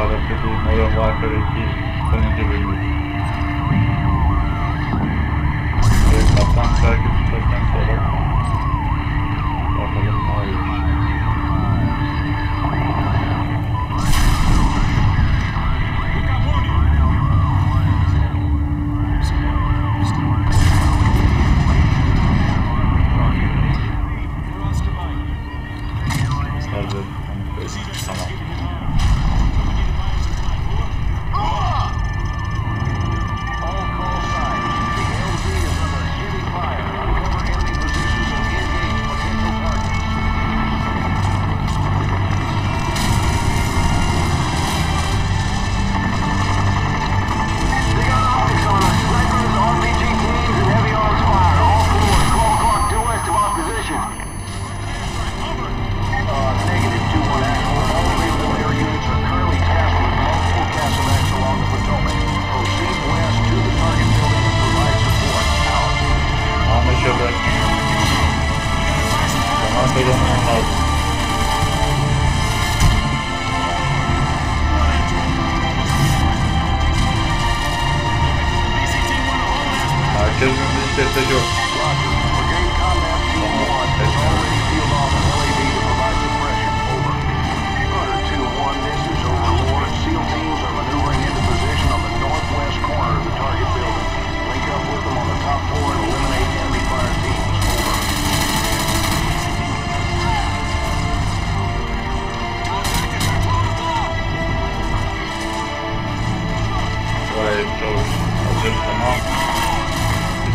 Father, to do more and more for each individual. Kaptan, belki tutarsan sonra bakalım ne oluyor. On the northwest corner of the target building. Link up with them on the top and eliminate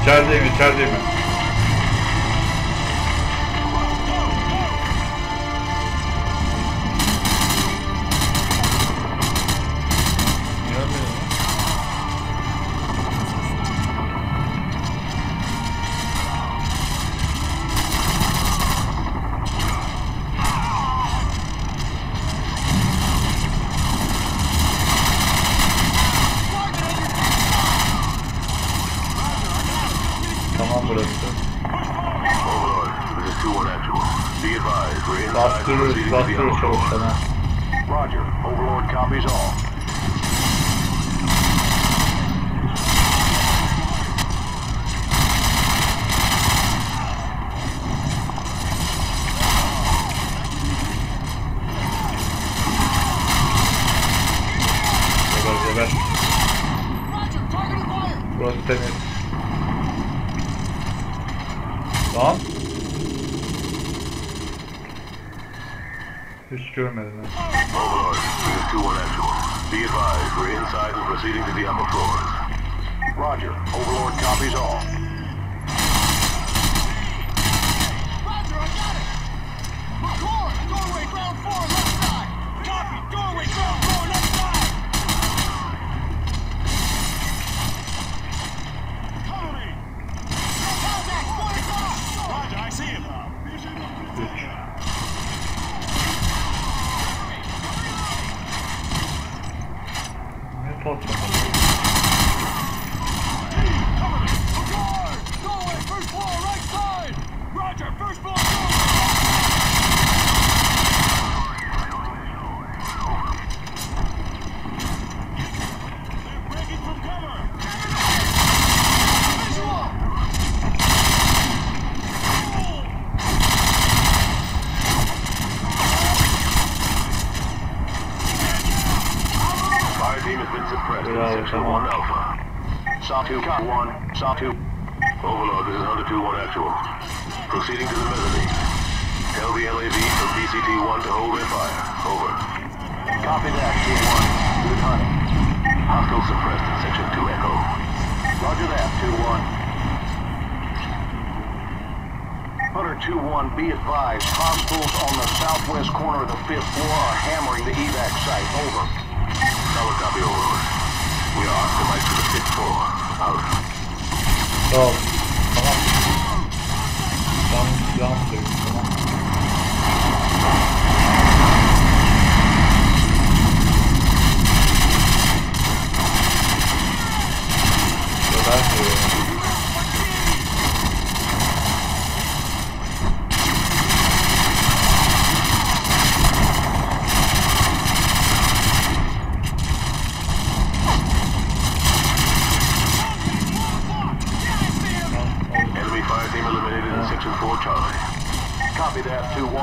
İçeride mi? İçeride mi? Roger. Overlord copies all. Geber geber. Burası temiz. Lan. Hiç görmedim ha. Overlord, this is 2-1 actual. Be advised, we're inside and proceeding to the upper floors. Roger. Overlord copies all. Roger, I got it! McCoy, doorway ground floor, left side! Copy, doorway ground floor, left side! Cover me! Contact, one o'clock! Roger, I see him. 3. Ne patlamadı? Cover me! McCoy! Doorway, first floor, right side! Roger, first floor, doorway! They're breaking from cover! Visual! Fire team has been suppressed Yeah, Section 1 Alpha. Saw 2, 1, Saw 2. Overlord, this is Hunter 2-1 actual. Proceeding to the mezzanine. Tell the LAV from PCT-1 to hold their fire. Over. Copy that, 2-1. Good hunting. Hostile suppressed in Section 2 Echo. Roger that, 2-1. Hunter 2-1, be advised, hostiles on the southwest corner of the fifth floor are hammering the evac site. Over. Solid copy, Overlord. We are Oscar Mike to the fifth floor. Out. Tamam. Tamam, team eliminated in Section 4 Charlie. Copy that, 2-1.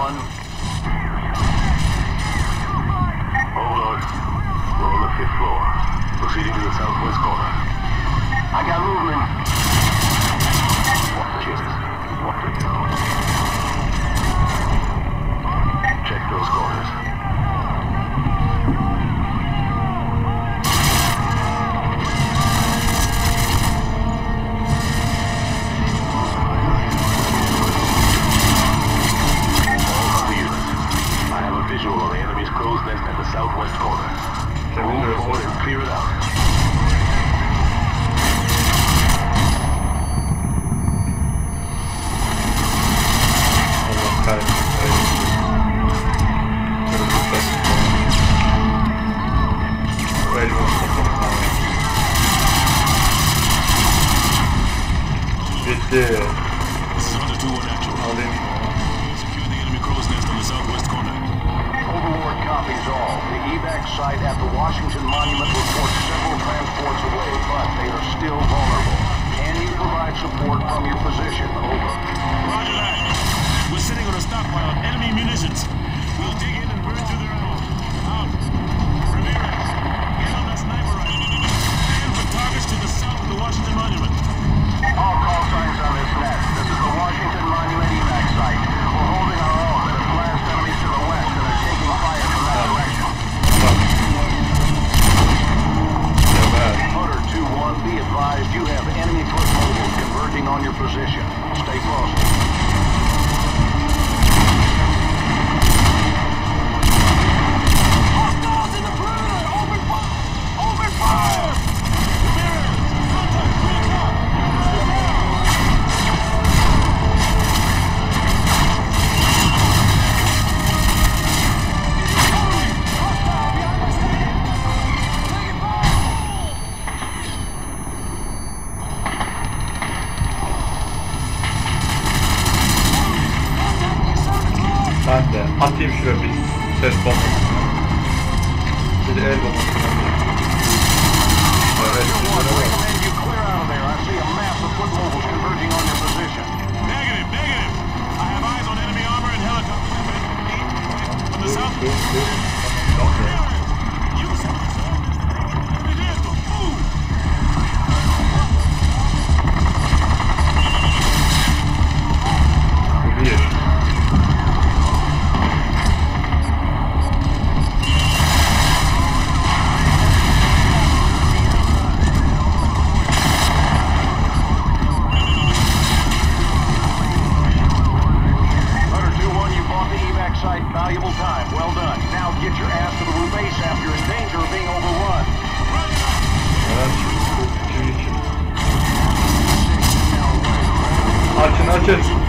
Overlord, we're on the fifth floor. Proceeding to the southwest corner. I got movement. What the Jesus? What the hell? Check those corners. Washington Monument reports several transports away, but they are still vulnerable. Can you provide support from your position? Over. Roger that. We're sitting on a stockpile of enemy munitions. We'll dig in and burn through their ammo. Out. Ramirez, get on that sniper rifle. Scan for targets to the south of the Washington Monument. All call signs on this net. This is the Washington Monument evac site. We're holding our own. There's blast enemies to the west and are taking fire from that direction. Bak. Ya ben. Hunter 2-1, be advised you have enemy foot mobiles converging on your position. Stay close. Hostiles in the perimeter! Open fire! Open fire! Ramirez, contact 3 o'clock. Hostile behind my stand! Taking fire! Contact your service log! Ben de. Atayım şuraya bir ses bombası. Bir de el bombası. Evet, One, şuraya bak. recommend you clear out of there. I see a mass of foot mobiles converging on your position. Negative, negative. I have eyes on enemy armor and helicopters. On the Dur, south. Valuable time. Well done. Now get your ass to the roof ASAP. You're in danger of being overrun. Hemen şu kimin için? Açın açın.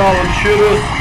Düşüyoruz. Bravo düşüyoruz.